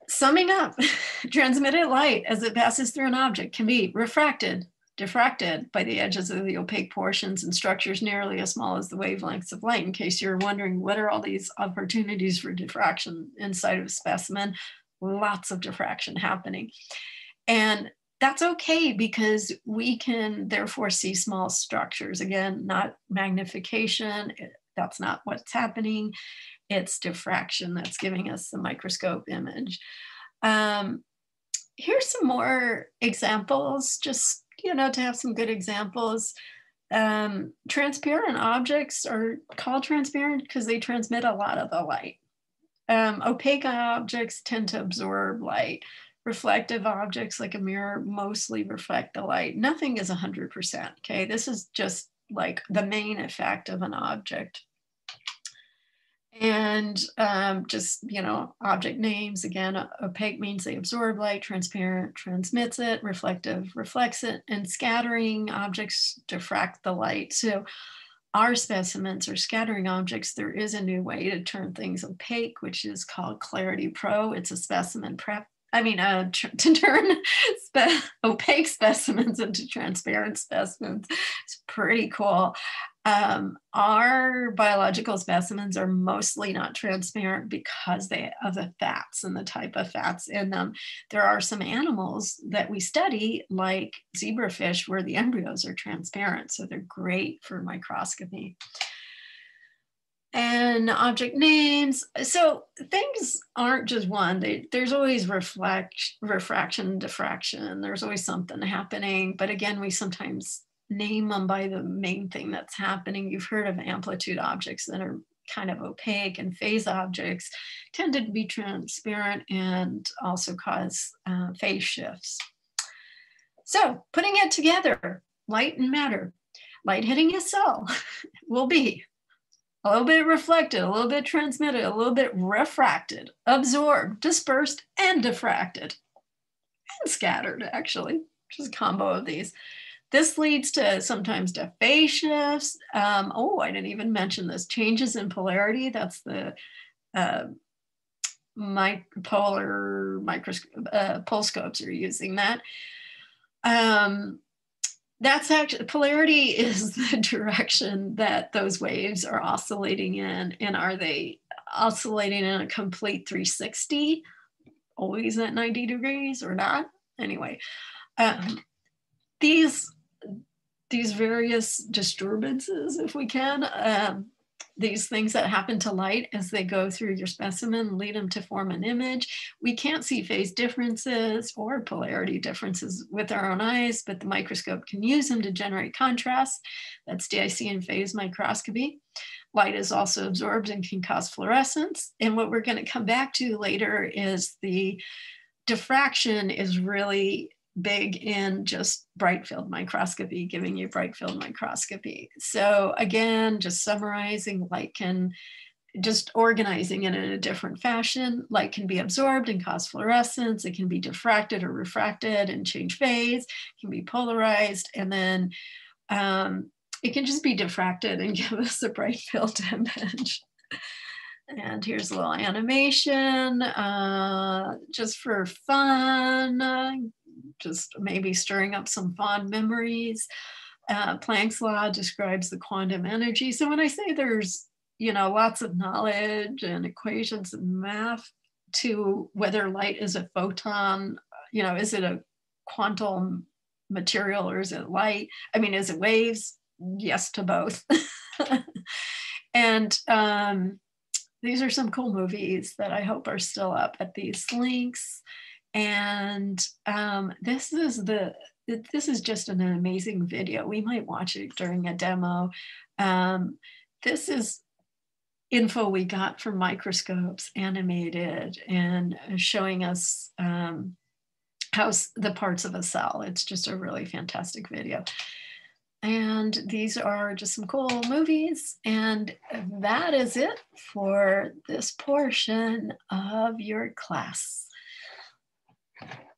Summing up, [laughs] transmitted light as it passes through an object can be refracted, diffracted by the edges of the opaque portions and structures nearly as small as the wavelengths of light. In case you're wondering, what are all these opportunities for diffraction inside of a specimen? Lots of diffraction happening. And that's okay because we can therefore see small structures. Again, not magnification, that's not what's happening it's diffraction that's giving us the microscope image. Um, here's some more examples, just, you know, to have some good examples. Um, transparent objects are called transparent because they transmit a lot of the light. Um, opaque objects tend to absorb light. Reflective objects like a mirror mostly reflect the light. Nothing is 100%, okay? This is just like the main effect of an object and um, just you know object names again opaque means they absorb light transparent transmits it reflective reflects it and scattering objects diffract the light so our specimens are scattering objects there is a new way to turn things opaque which is called clarity pro it's a specimen prep I mean, uh, [laughs] to turn spe opaque specimens into transparent specimens. It's pretty cool. Um, our biological specimens are mostly not transparent because they of the fats and the type of fats in them. There are some animals that we study, like zebrafish, where the embryos are transparent, so they're great for microscopy. And object names. So things aren't just one. They, there's always reflect, refraction, diffraction. There's always something happening. But again, we sometimes name them by the main thing that's happening. You've heard of amplitude objects that are kind of opaque and phase objects tend to be transparent and also cause uh, phase shifts. So putting it together, light and matter, light hitting a cell [laughs] will be a little bit reflected, a little bit transmitted, a little bit refracted, absorbed, dispersed, and diffracted, and scattered actually, which is a combo of these. This leads to sometimes to phase shifts. Um, oh, I didn't even mention this changes in polarity. That's the uh, my polar microscope uh, PolScopes are using that. Um, that's actually polarity [laughs] is the direction that those waves are oscillating in, and are they oscillating in a complete 360, always at 90 degrees or not? Anyway, um, these these various disturbances, if we can, um, these things that happen to light as they go through your specimen lead them to form an image. We can't see phase differences or polarity differences with our own eyes, but the microscope can use them to generate contrast. That's DIC and phase microscopy. Light is also absorbed and can cause fluorescence. And what we're going to come back to later is the diffraction is really big in just bright field microscopy, giving you bright field microscopy. So again, just summarizing, light can, just organizing it in a different fashion. Light can be absorbed and cause fluorescence. It can be diffracted or refracted and change phase, can be polarized, and then um, it can just be diffracted and [laughs] give us a bright field image. And here's a little animation uh, just for fun, just maybe stirring up some fond memories. Uh, Planck's law describes the quantum energy. So when I say there's, you know, lots of knowledge and equations and math to whether light is a photon, you know, is it a quantum material or is it light? I mean, is it waves? Yes to both. [laughs] and um, these are some cool movies that I hope are still up at these links. And um, this is the this is just an amazing video. We might watch it during a demo. Um, this is info we got from microscopes animated and showing us um, how the parts of a cell. It's just a really fantastic video. And these are just some cool movies. And that is it for this portion of your class. Thank you.